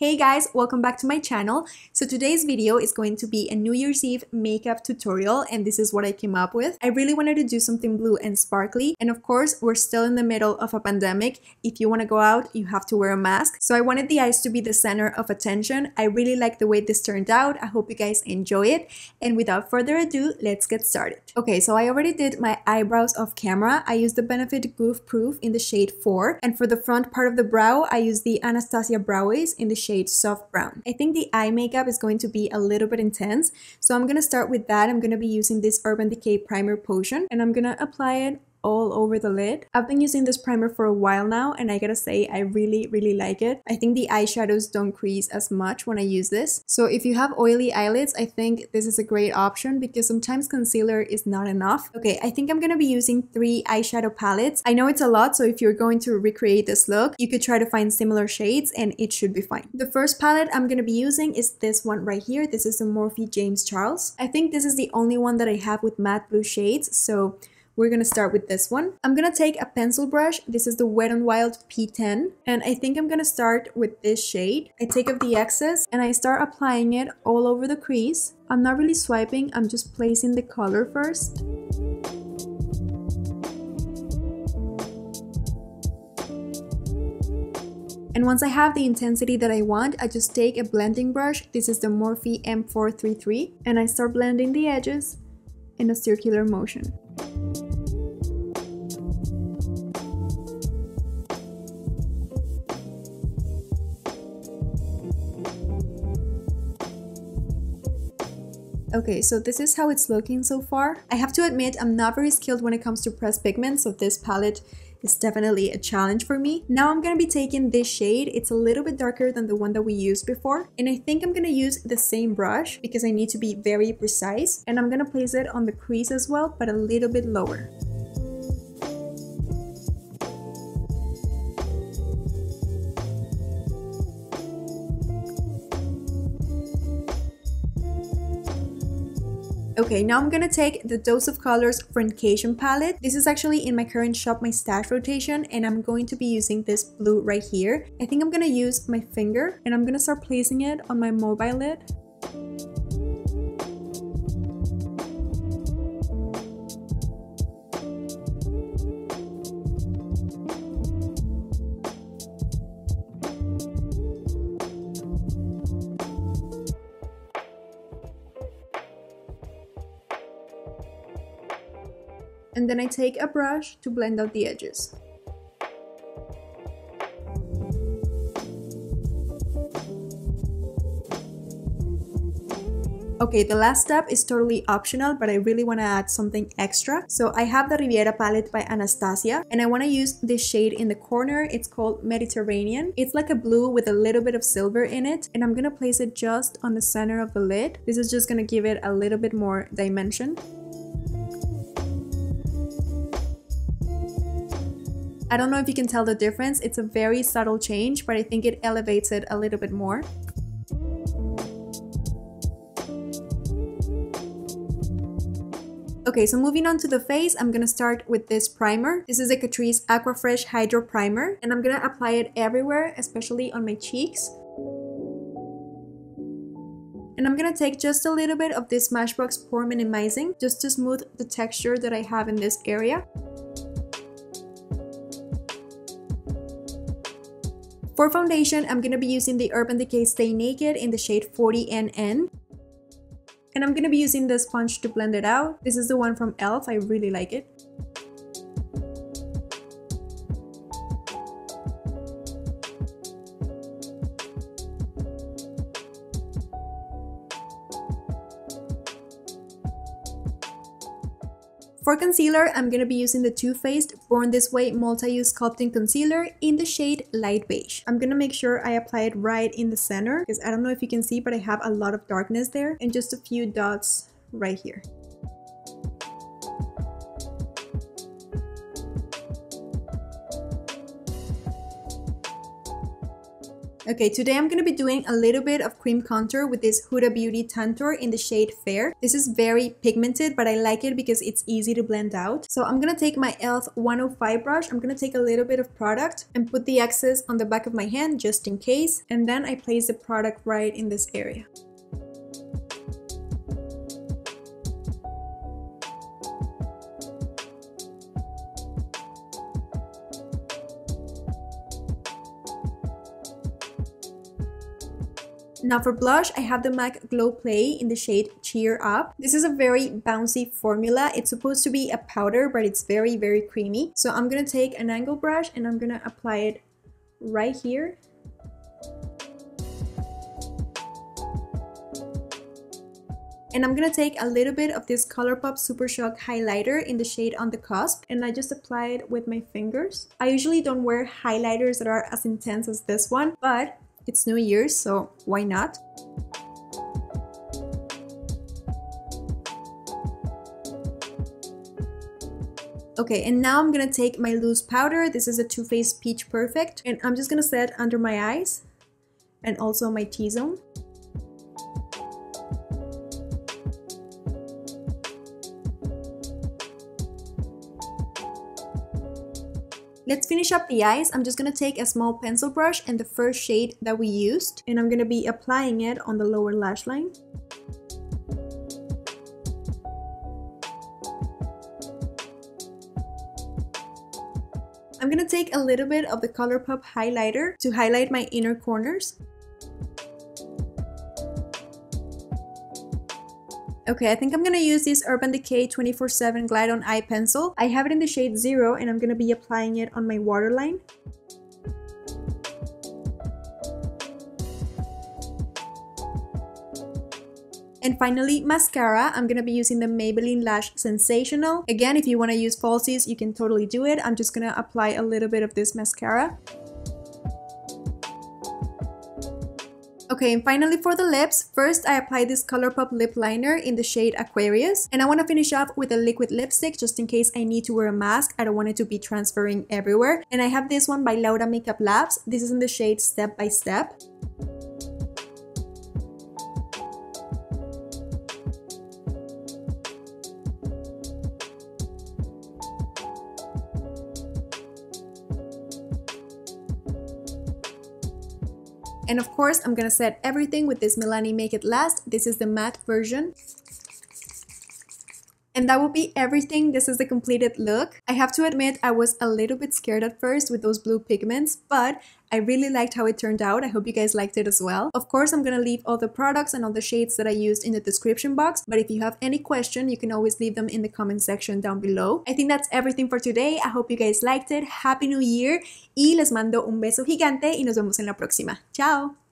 Hey guys, welcome back to my channel. So today's video is going to be a New Year's Eve makeup tutorial and this is what I came up with. I really wanted to do something blue and sparkly and of course we're still in the middle of a pandemic. If you want to go out, you have to wear a mask. So I wanted the eyes to be the center of attention. I really like the way this turned out. I hope you guys enjoy it. And without further ado, let's get started. Okay, so I already did my eyebrows off camera. I used the Benefit Goof Proof in the shade 4 and for the front part of the brow, I used the Anastasia Brow Wiz in the shade soft brown. I think the eye makeup is going to be a little bit intense, so I'm going to start with that. I'm going to be using this Urban Decay Primer Potion, and I'm going to apply it all over the lid. I've been using this primer for a while now and I gotta say I really really like it. I think the eyeshadows don't crease as much when I use this. So if you have oily eyelids I think this is a great option because sometimes concealer is not enough. Okay I think I'm gonna be using three eyeshadow palettes. I know it's a lot so if you're going to recreate this look you could try to find similar shades and it should be fine. The first palette I'm gonna be using is this one right here. This is the Morphe James Charles. I think this is the only one that I have with matte blue shades so we're gonna start with this one. I'm gonna take a pencil brush. This is the Wet n Wild P10. And I think I'm gonna start with this shade. I take off the excess and I start applying it all over the crease. I'm not really swiping, I'm just placing the color first. And once I have the intensity that I want, I just take a blending brush. This is the Morphe M433 and I start blending the edges in a circular motion. Okay, so this is how it's looking so far. I have to admit, I'm not very skilled when it comes to pressed pigments, so this palette is definitely a challenge for me. Now I'm gonna be taking this shade. It's a little bit darker than the one that we used before. And I think I'm gonna use the same brush because I need to be very precise. And I'm gonna place it on the crease as well, but a little bit lower. Okay, now I'm gonna take the Dose of Colors Friendcation palette. This is actually in my current Shop My Stash rotation and I'm going to be using this blue right here. I think I'm gonna use my finger and I'm gonna start placing it on my mobile lid. And then I take a brush to blend out the edges. Okay, the last step is totally optional, but I really want to add something extra. So I have the Riviera palette by Anastasia, and I want to use this shade in the corner. It's called Mediterranean. It's like a blue with a little bit of silver in it, and I'm going to place it just on the center of the lid. This is just going to give it a little bit more dimension. I don't know if you can tell the difference. It's a very subtle change, but I think it elevates it a little bit more. Okay, so moving on to the face, I'm gonna start with this primer. This is a Catrice Aquafresh Hydro Primer, and I'm gonna apply it everywhere, especially on my cheeks. And I'm gonna take just a little bit of this Smashbox Pore Minimizing just to smooth the texture that I have in this area. For foundation, I'm going to be using the Urban Decay Stay Naked in the shade 40NN. And I'm going to be using the sponge to blend it out. This is the one from e.l.f. I really like it. For concealer, I'm going to be using the Too Faced Born This Way Multi-Use Sculpting Concealer in the shade Light Beige. I'm going to make sure I apply it right in the center because I don't know if you can see, but I have a lot of darkness there and just a few dots right here. Okay, today I'm going to be doing a little bit of cream contour with this Huda Beauty Tantour in the shade Fair. This is very pigmented, but I like it because it's easy to blend out. So I'm going to take my e.l.f. 105 brush, I'm going to take a little bit of product and put the excess on the back of my hand just in case. And then I place the product right in this area. Now for blush, I have the MAC Glow Play in the shade Cheer Up. This is a very bouncy formula. It's supposed to be a powder, but it's very, very creamy. So I'm gonna take an angle brush and I'm gonna apply it right here. And I'm gonna take a little bit of this ColourPop Super Shock highlighter in the shade On the Cusp and I just apply it with my fingers. I usually don't wear highlighters that are as intense as this one, but it's New Year, so why not? Okay, and now I'm gonna take my loose powder. This is a Too Faced Peach Perfect. And I'm just gonna set under my eyes and also my T-zone. Let's finish up the eyes. I'm just to take a small pencil brush and the first shade that we used and I'm to be applying it on the lower lash line. I'm to take a little bit of the ColourPop highlighter to highlight my inner corners. Okay, I think I'm gonna use this Urban Decay 24-7 Glide On Eye Pencil. I have it in the shade 0 and I'm gonna be applying it on my waterline. And finally, mascara. I'm to be using the Maybelline Lash Sensational. Again, if you want to use falsies, you can totally do it. I'm just to apply a little bit of this mascara. Okay, and finally for the lips, first I apply this ColourPop lip liner in the shade Aquarius. And I want to finish off with a liquid lipstick just in case I need to wear a mask. I don't want it to be transferring everywhere. And I have this one by Laura Makeup Labs. This is in the shade Step by Step. And of course, I'm gonna set everything with this Milani Make It Last. This is the matte version. And that will be everything. This is the completed look. I have to admit I was a little bit scared at first with those blue pigments, but I really liked how it turned out. I hope you guys liked it as well. Of course, I'm gonna leave all the products and all the shades that I used in the description box, but if you have any question, you can always leave them in the comment section down below. I think that's everything for today. I hope you guys liked it. Happy New Year y les mando un beso gigante y nos vemos en la próxima. Chao!